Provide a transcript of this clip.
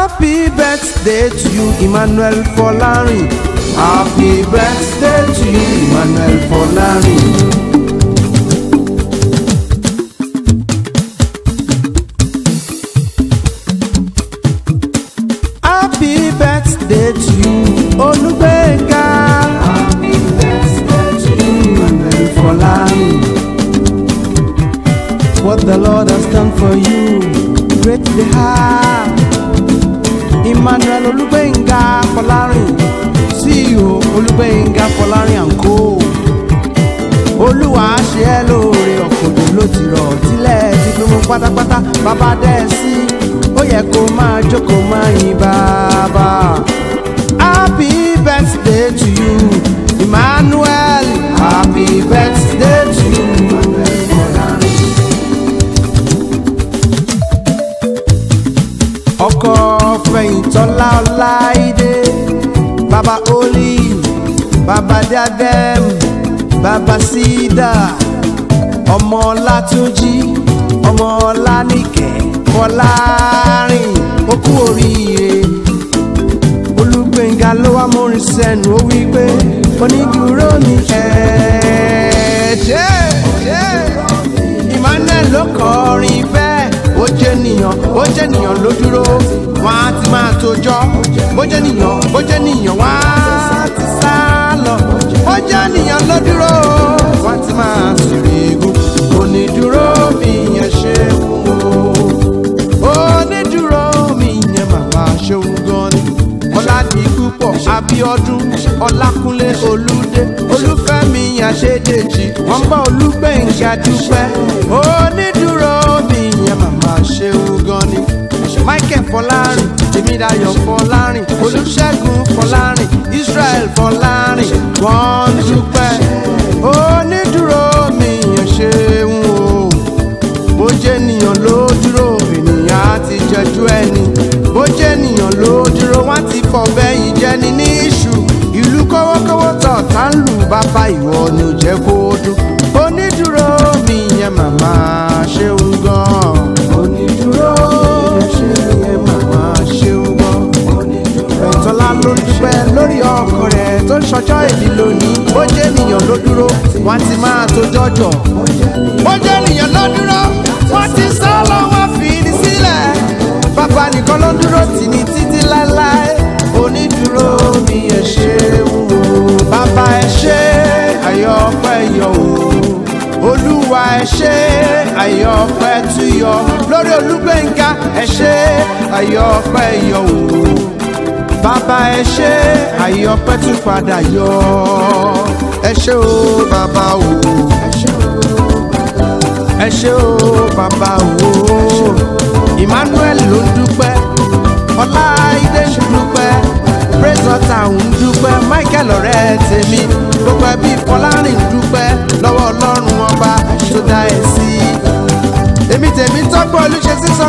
Happy birthday to you, Emmanuel Folari. Happy birthday to you, Emmanuel Folari. Happy birthday to you, Happy birthday to you, Emmanuel What the Lord has done for you, greatly Emmanuel Olúgbénga Fọlárìn CEO Olúgbénga Fọlárìn and co olúwa ṣe ẹ́ lóore ọ̀kọ̀dọ̀ ló ti rọ̀ tílẹ̀ ti fi mú pátápátá bàbá dẹ́ sí ó yẹ kó máa jókòó máa yin bàbá. happy birthday to you Emmanuel happy birthday to you. ọkọ fẹ̀yìntọ́lá ọláìdé baba oli baba diadem baba sida ọmọ ọlátúnjí ọmọ ọlánìkẹ́ fọlárìn ó kú oríire olùgbẹ̀ngà ló wá mórin sẹ́nu ó wí pé onídùúró ni ẹ̀ẹ́dẹ́ Emmanuel ló kọrin bẹ́ẹ̀ ó jẹ́ nìyàn ó jẹ́ nìyàn lójú àtòjọ bójẹ́ nìyàn bójẹ́ nìyàn wá ti sá lọ bójẹ́ nìyàn ló dúró wá ti máa sèrè egun onídúró mi yẹn ṣe kún o onídúró mi yẹn màmá ṣeun gan ni ọládì púpọ̀ Abíọ́dún Ọlákúnlé Olúdé Olúfẹ́mi Àṣedèjì wọ́n gbọ́ Olúgbẹ̀yìn Adúpẹ́ onídúró mi yẹn màmá ṣeun gan ni. Michael Fọlárìn Tèmídayọ̀ Fọlárìn Olúṣẹ́gun Fọlárìn Israel Fọlárìn wọ́n dúpẹ́ onídùúró mi yàn ṣeun o bó jẹ́ ènìyàn ló dúró ènìyàn á ti jẹjú ẹni bó jẹ́ ènìyàn ló dúró wọ́n ti fọ̀bẹ́ yìí jẹni ní iṣu ìlú kọ́wọ́kọ́wọ́ tọ̀tà ń lù bàbá ìwọ ni ò jẹ́ kó dún onídùúró mi yẹn màmá. ọkàn rẹ̀ tó ń ṣọjọ́ èmi lónìí ó jẹ́ ènìyàn ló dúró wọ́n ti máa tó jọjọ́ ó jẹ́ ènìyàn ló wọ́n ti sọ lọ́wọ́ fi ní sílẹ̀ bàbá nìkan ló dúró tì ní títí láéláé onídùúró mi ẹ ṣeun o bàbá ẹ ṣe àyọ̀ ọpẹ́ yọ o olúwa ẹ ṣe àyọ̀ ọpẹ́ tuyọ̀ lórí Olúgbénga ẹ ṣe àyọ̀ ọpẹ́ yọ o bàbá ẹ ṣé àyọpẹ́ tún padà yọ ẹ ṣé o bàbá o ẹ ṣé o bàbá o Emmanuel ló dúpẹ́ Ọláìdé dúpẹ́ pírẹsọta ń dúpẹ́ Michael ọ̀rẹ́ tèmi gbogbo ẹbí Fọlárìn dúpẹ́ lọ́wọ́ Ọlọ́run ọba tó dá ẹ sí èmi tèmi tọ́gbọ́ olùṣe sísọ